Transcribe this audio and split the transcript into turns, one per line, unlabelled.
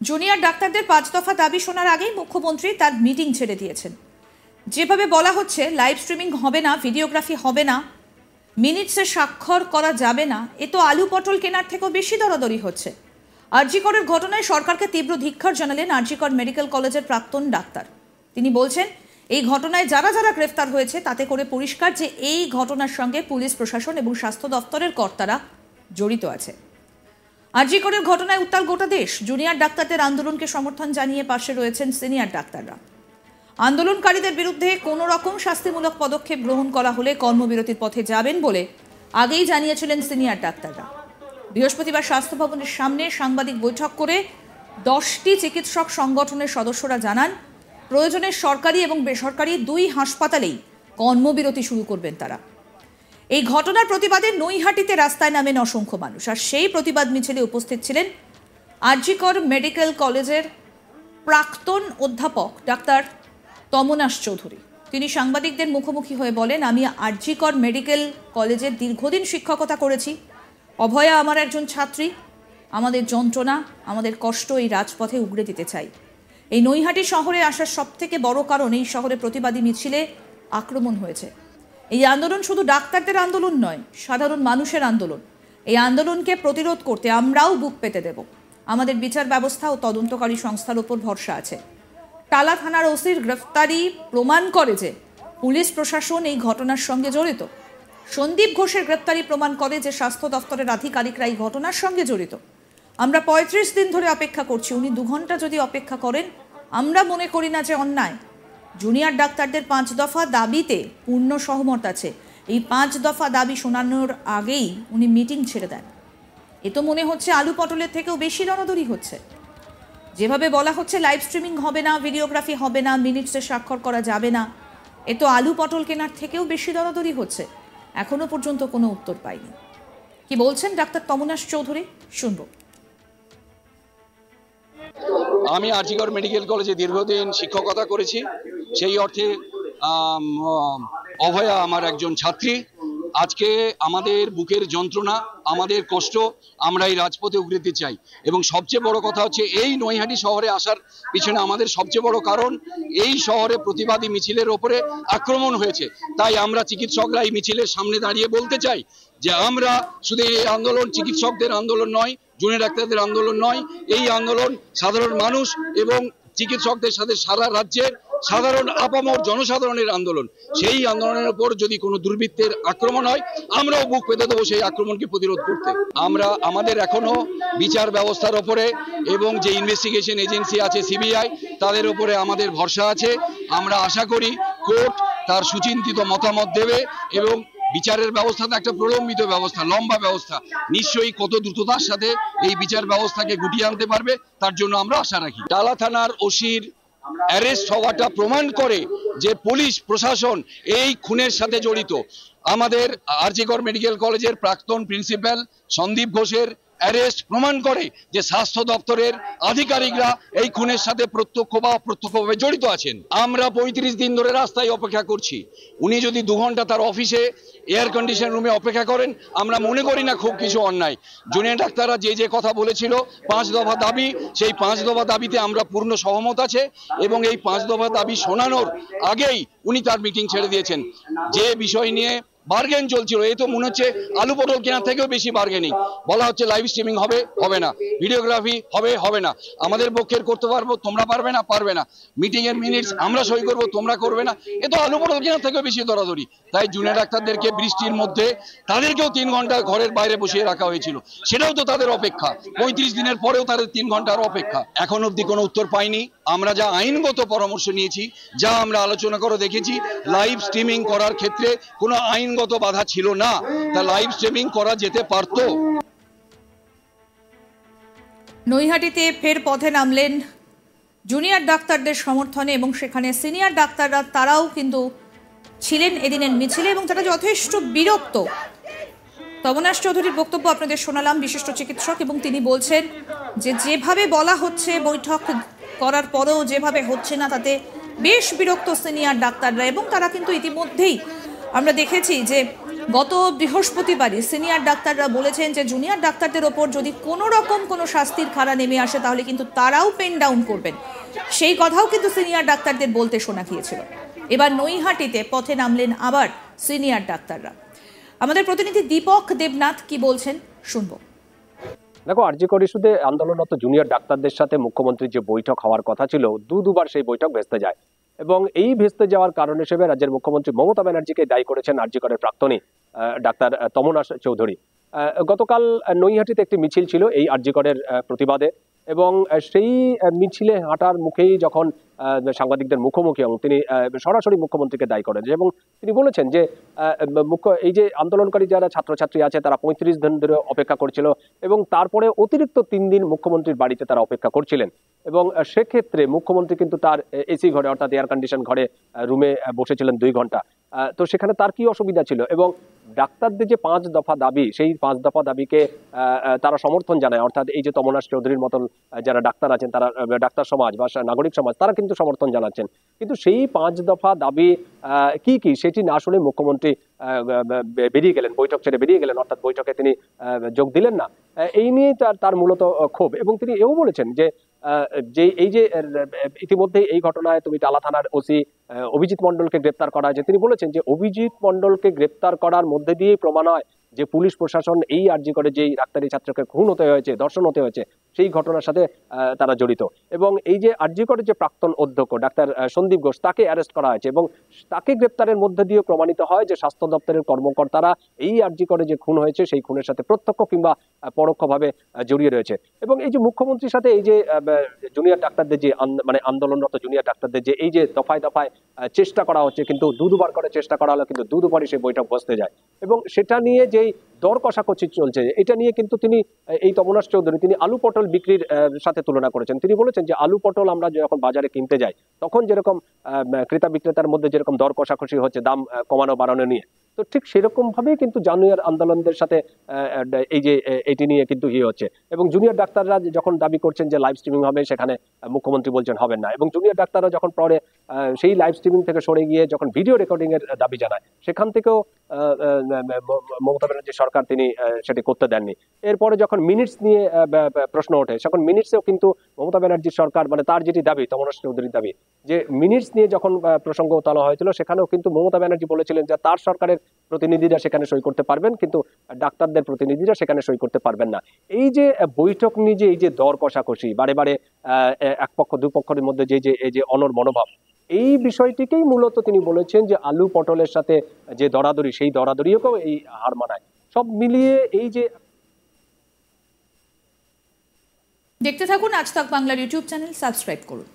Junior ডাক্তারদের পাঁচ দফা দাবি শোনার আগেই মুখ্যমন্ত্রী তার মিটিং ছেড়ে দিয়েছেন। যেভাবে বলা হচ্ছে, লাইভ স্ট্রিমিং হবে না, ভিডিওগ্রাফি হবে না, মিনিটসে স্বাক্ষর করা যাবে না, এ তো আলু পটল কেনার থেকেও বেশি দরাদরি হচ্ছে। আরজিকরের ঘটনায় সরকারকে তীব্র ধিক্ষার জানালেন আরজিকর মেডিকেল কলেজের প্রাক্তন ডাক্তার। তিনি বলছেন, এই ঘটনায় যারা যারা গ্রেফতার হয়েছে, তাতে করে পরিষ্কার যে এই ঘটনার সঙ্গে পুলিশ প্রশাসন এবং স্বাস্থ্য দফতরের কর্তারা জড়িত আছে। আরজিকরের ঘটনায় উত্তাল গোটা দেশ। জুনিয়র ডাক্তারদের আন্দোলনকে সমর্থন জানিয়ে পাশে রয়েছেন সিনিয়র ডাক্তাররা। আন্দোলনকারীদের বিরুদ্ধে কোনো রকম শাস্তিমূলক পদক্ষেপ গ্রহণ করা হলে কর্মবিরতির পথে যাবেন বলে আগেই জানিয়েছিলেন সিনিয়র ডাক্তাররা। বৃহস্পতিবার স্বাস্থ্য ভবনের সামনে সাংবাদিক বৈঠক করে দশটি চিকিৎসক সংগঠনের সদস্যরা জানান, প্রয়োজনে সরকারি এবং বেসরকারি দুই হাসপাতালেই কর্মবিরতি শুরু করবেন তারা। এই ঘটনার প্রতিবাদে নৈহাটিতে রাস্তায় নামেন অসংখ্য মানুষ। আর সেই প্রতিবাদ মিছিলে উপস্থিত ছিলেন আরজিকর মেডিকেল কলেজের প্রাক্তন অধ্যাপক ডাক্তার তমনাশ চৌধুরী। তিনি সাংবাদিকদের মুখোমুখি হয়ে বলেন, আমি আরজিকর মেডিকেল কলেজের দীর্ঘদিন শিক্ষকতা করেছি। অভয়া আমার একজন ছাত্রী। আমাদের যন্ত্রণা, আমাদের কষ্ট এই রাজপথে উগড়ে দিতে চাই। এই নৈহাটি শহরে আসার সবথেকে বড় কারণ এই শহরে প্রতিবাদী মিছিলে আক্রমণ হয়েছে। এই আন্দোলন শুধু ডাক্তারদের আন্দোলন নয়, সাধারণ মানুষের আন্দোলন। এই আন্দোলনকে প্রতিরোধ করতে আমরাও বুক পেতে দেব। আমাদের বিচার ব্যবস্থা ও তদন্তকারী সংস্থার উপর ভরসা আছে। টালা থানার ওসির গ্রেফতারি প্রমাণ করে যে পুলিশ প্রশাসন এই ঘটনার সঙ্গে জড়িত। সন্দীপ ঘোষের গ্রেপ্তারি প্রমাণ করে যে স্বাস্থ্য দফতরের আধিকারিকরা এই ঘটনার সঙ্গে জড়িত। আমরা পঁয়ত্রিশ দিন ধরে অপেক্ষা করছি, উনি দু ঘণ্টা যদি অপেক্ষা করেন, আমরা মনে করি না যে অন্যায়। জুনিয়র ডাক্তারদের পাঁচ দফা দাবিতে পূর্ণ সহমত আছে। এই পাঁচ দফা দাবি শোনানোর আগেই উনি মিটিং ছেড়ে দেন। এ তো মনে হচ্ছে আলু পটলের থেকেও বেশি দরাদরি হচ্ছে। যেভাবে বলা হচ্ছে, লাইভ স্ট্রিমিং হবে না, ভিডিওগ্রাফি হবে না, মিনিটসে স্বাক্ষর করা যাবে না। এ তো আলু পটল কেনার থেকেও বেশি দরাদরি হচ্ছে। এখনও পর্যন্ত কোনো উত্তর পাইনি। কি বলছেন ডাক্তার তমনাশ চৌধুরী? শুনব।
আমি আরজিগড় মেডিকেল কলেজে দীর্ঘদিন শিক্ষকতা করেছি। সেই অর্থে অভয়া আমার একজন ছাত্রী। আজকে আমাদের বুকের যন্ত্রণা, আমাদের কষ্ট, আমরা এই রাজপথে উগড়েতে চাই। এবং সবচেয়ে বড় কথা হচ্ছে, এই নৈহাটি শহরে আসার পিছনে আমাদের সবচেয়ে বড় কারণ, এই শহরে প্রতিবাদী মিছিলের ওপরে আক্রমণ হয়েছে। তাই আমরা চিকিৎসকরা এই মিছিলের সামনে দাঁড়িয়ে বলতে চাই যে, আমরা শুধু এই আন্দোলন, চিকিৎসকদের আন্দোলন নয় জুনিয়র ডাক্তারদের আন্দোলন নয়, এই আন্দোলন সাধারণ মানুষ এবং চিকিৎসকদের সাথে সারা রাজ্যের সাধারণ আপামর জনসাধারণের আন্দোলন। সেই আন্দোলনের উপর যদি কোনো দুর্বৃত্তের আক্রমণ হয়, আমরাও বুক পেতে দেবো সেই আক্রমণকে প্রতিরোধ করতে। আমরা, আমাদের এখনও বিচার ব্যবস্থার ওপরে এবং যে ইনভেস্টিগেশন এজেন্সি আছে সিবিআই তাদের ওপরে আমাদের ভরসা আছে। আমরা আশা করি কোর্ট তার সুচিন্তিত মতামত দেবে এবং বিচারের ব্যবস্থা তো একটা প্রলম্বিত ব্যবস্থা, লম্বা ব্যবস্থা। নিশ্চয়ই কত দ্রুততার সাথে এই বিচার ব্যবস্থাকে গুটিয়ে আনতে পারবে, তার জন্য আমরা আশা রাখি। ডালা থানার ওসির অ্যারেস্ট হওয়াটা প্রমাণ করে যে পুলিশ, প্রশাসন এই খুনের সাথে জড়িত। আমাদের আরজিগড় মেডিকেল কলেজের প্রাক্তন প্রিন্সিপাল সন্দীপ ঘোষের অ্যারেস্ট প্রমাণ করে যে স্বাস্থ্য দপ্তরের আধিকারিকরা এই খুনের সাথে প্রত্যক্ষ বা অপ্রত্যক্ষভাবে জড়িত আছেন। আমরা পঁয়ত্রিশ দিন ধরে রাস্তায় অপেক্ষা করছি। উনি যদি দু ঘণ্টা তার অফিসে এয়ার কন্ডিশন রুমে অপেক্ষা করেন, আমরা মনে করি না খুব কিছু অন্যায়। জুনিয়র ডাক্তাররা যে যে কথা বলেছিল, পাঁচ দফা দাবি, সেই পাঁচ দফা দাবিতে আমরা পূর্ণ সহমত আছে এবং এই পাঁচ দফা দাবি শোনানোর আগেই উনি তার মিটিং ছেড়ে দিয়েছেন। যে বিষয় নিয়ে বার্গেন চলছিল। এই তো মনে হচ্ছে আলু পটল কেনার থেকেও বেশি বার্গেনিং বলা হচ্ছে লাইভ স্ট্রিমিং হবে হবে না। ভিডিওগ্রাফি হবে হবে না। আমাদের পক্ষের করতে পারব তোমরা পারবে না পারবে না। মিটিং এর মিনিটস আমরা সই করব, তোমরা করবে না। এ তো আলু পটল কেনার থেকেও বেশি দরাদরি। তাই জুনিয়র ডাক্তারদেরকে বৃষ্টির মধ্যে তাদেরকেও তিন ঘণ্টা ঘরের বাইরে বসিয়ে রাখা হয়েছিল। সেটাও তো তাদের অপেক্ষা। পঁয়ত্রিশ দিনের পরেও তাদের তিন ঘণ্টার অপেক্ষা। এখন অবধি কোনো উত্তর পাইনি। আমরা যা আইনগত পরামর্শ নিয়েছি, যা আমরা আলোচনা করে দেখেছি লাইভ স্ট্রিমিং করার ক্ষেত্রে কোনো আইনগত বাধা ছিল না, তা লাইভ স্ট্রিমিং করা যেতে পারতো।
নৈহাটিতে ফের পথে নামলেন জুনিয়র ডাক্তারদের সমর্থনে এবং সেখানে সিনিয়র ডাক্তাররা তারাও কিন্তু ছিলেন এদিনের মিছিলে এবং তারা যথেষ্ট বিরক্ত। তমনাশ চৌধুরীর বক্তব্য আপনাদের শোনালাম, বিশিষ্ট চিকিৎসক এবং তিনি বলছেন যে যেভাবে বলা হচ্ছে বৈঠক করার পরেও যেভাবে হচ্ছে না, তাতে বেশ বিরক্ত সিনিয়র ডাক্তাররা এবং তারা কিন্তু ইতিমধ্যেই আমরা দেখেছি যে গত বৃহস্পতিবারই সিনিয়র ডাক্তাররা বলেছেন যে জুনিয়র ডাক্তারদের ওপর যদি কোনো রকম কোনো শাস্তির খাড়া নেমে আসে, তাহলে কিন্তু তারাও পেন ডাউন করবেন। সেই কথাও কিন্তু সিনিয়র ডাক্তারদের বলতে শোনা গিয়েছিল। এবার নৈহাটিতে পথে নামলেন আবার সিনিয়র ডাক্তাররা। আমাদের প্রতিনিধি দীপক দেবনাথ কি বলছেন, শুনব।
দেখো আরজিকর ইস্যুতে আন্দোলনরত জুনিয়র ডাক্তারদের সাথে মুখ্যমন্ত্রীর যে বৈঠক হওয়ার কথা ছিল দু দুবার সেই বৈঠক ভেস্তে যায়। এবং এই ভেস্তে যাওয়ার কারণ হিসেবে রাজ্যের মুখ্যমন্ত্রী মমতা ব্যানার্জিকে দায়ী করেছেন আরজিকরের প্রাক্তনী ডাক্তার তমনাশ চৌধুরী। গতকাল নৈহাটিতে একটি মিছিল ছিল এই আরজিকরের করের প্রতিবাদে। এবং সেই মিছিলে হাঁটার মুখেই যখন সাংবাদিকদের মুখোমুখি হন, তিনি সরাসরি মুখ্যমন্ত্রীকে দায়ী করেন। এবং তিনি বলেছেন যে মুখ্য, এই যে আন্দোলনকারী যারা ছাত্রছাত্রী আছে, তারা পঁয়ত্রিশ দিন ধরে অপেক্ষা করছিল এবং তারপরে অতিরিক্ত তিন দিন মুখ্যমন্ত্রীর বাড়িতে তারা অপেক্ষা করছিলেন। এবং সেক্ষেত্রে মুখ্যমন্ত্রী কিন্তু তার এসি ঘরে, অর্থাৎ এয়ার কন্ডিশন ঘরে রুমে বসেছিলেন দুই ঘণ্টা। তো সেখানে তার কি অসুবিধা ছিল? এবং ডাক্তারদের যে পাঁচ দফা দাবি, সেই পাঁচ দফা দাবিকে তারা সমর্থন জানায়। অর্থাৎ এই যে তমনাশ চৌধুরীর মতন যারা ডাক্তার আছেন, তারা ডাক্তার সমাজ বা নাগরিক সমাজ, তারা কিন্তু সমর্থন জানাচ্ছেন। কিন্তু সেই পাঁচ দফা দাবি কি কি? সেটি না শুনে মুখ্যমন্ত্রী বেরিয়ে গেলেন, বৈঠক ছেড়ে বেরিয়ে গেলেন। অর্থাৎ বৈঠকে তিনি যোগ দিলেন না। এই নিয়ে তার তার মূলত ক্ষোভ। এবং তিনি এও বলেছেন যে যে, এই যে ইতিমধ্যে এই ঘটনায় তুমি টালা থানার ওসি অভিজিৎ মন্ডলকে গ্রেপ্তার করা হয়েছে তিনি বলেছেন যে অভিজিৎ মন্ডলকে গ্রেপ্তার করার মধ্যে দিয়েই প্রমাণ হয় যে পুলিশ প্রশাসন এই আর্জি করে যে ডাক্তারি ছাত্রকে খুন হতে হয়েছে, ধর্ষণ হতে হয়েছে সেই ঘটনার সাথে তারা জড়িত। এবং এই যে আর্জি করে যে প্রাক্তন অধ্যক্ষ, ডাক্তার সন্দীপ ঘোষ, তাকে অ্যারেস্ট করা হয়েছে এবং তাকে গ্রেপ্তারের মধ্যে দিয়ে প্রমাণিত হয় যে স্বাস্থ্য দপ্তরের কর্মকর্তারা এই আর্জি করে যে খুন হয়েছে, সেই খুনের সাথে প্রত্যক্ষ কিংবা পরোক্ষভাবে জড়িয়ে রয়েছে। এবং এই যে মুখ্যমন্ত্রীর সাথে এই যে জুনিয়র ডাক্তারদের যে মানে আন্দোলনরত জুনিয়র ডাক্তারদের যে এই যে দফায় দফায় চেষ্টা করা হচ্ছে, কিন্তু দু দুবার করে চেষ্টা করা হলো, কিন্তু দু দুবারই সেই বৈঠক বসতে যায়। এবং সেটা নিয়ে যেই দর কষাকষি চলছে, এটা নিয়ে কিন্তু তিনি এই তমনাশ চৌধুরী, তিনি আলু পটল বিক্রির সাথে তুলনা করেছেন। তিনি বলেছেন যে আলু পটল আমরা যখন বাজারে কিনতে যাই, তখন যেরকম ক্রেতা বিক্রেতার মধ্যে যেরকম দর কষাকষি হচ্ছে, দাম কমানো বাড়ানো নিয়ে তো ঠিক সেরকম ভাবেই কিন্তু জুনিয়র আন্দোলনদের সাথে এই যে এটি নিয়ে কিন্তু ইয়ে হচ্ছে। এবং জুনিয়র ডাক্তাররা যখন দাবি করছেন যে লাইভ স্ট্রিমিং হবে, সেখানে মুখ্যমন্ত্রী বলছেন হবেন না। এবং জুনিয়র ডাক্তাররা যখন পরে সেই লাইভ স্ট্রিমিং থেকে সরে গিয়ে যখন ভিডিও রেকর্ডিং এর দাবি জানায়, সেখান থেকেও মমতা ব্যানার্জি সরকার তিনি সেটি করতে দেননি। এরপরে যখন মিনিটস নিয়ে প্রশ্ন ওঠে, তখন মিনিটসেও কিন্তু মমতা ব্যানার্জির সরকার মানে তার যেটি দাবি তমনাশ চৌধুরীর দাবি, যে মিনিটস নিয়ে যখন প্রসঙ্গ তোলা হয়েছিল, সেখানেও কিন্তু মমতা ব্যানার্জি বলেছিলেন যে তার সরকারের প্রতিনিধিরা সেখানে সই করতে পারবেন, কিন্তু ডাক্তারদের প্রতিনিধিরা সেখানে সই করতে পারবেন না। এই যে বৈঠক নিয়ে যে, এই যে দর কষাকষি, বারে বারে এক পক্ষ, দুই পক্ষের মধ্যে যে যে, এই যে অনর মনোভাব, এই বিষয়টিকেই মূলত তিনি বলেছেন যে, আলু পটলের সাথে যে দরাদরি, সেই দরাদরিকেও এই হার মানায়। সব মিলিয়ে এই যে
দেখতে থাকুন আজ তাক বাংলার ইউটিউব চ্যানেল, সাবস্ক্রাইব করুন।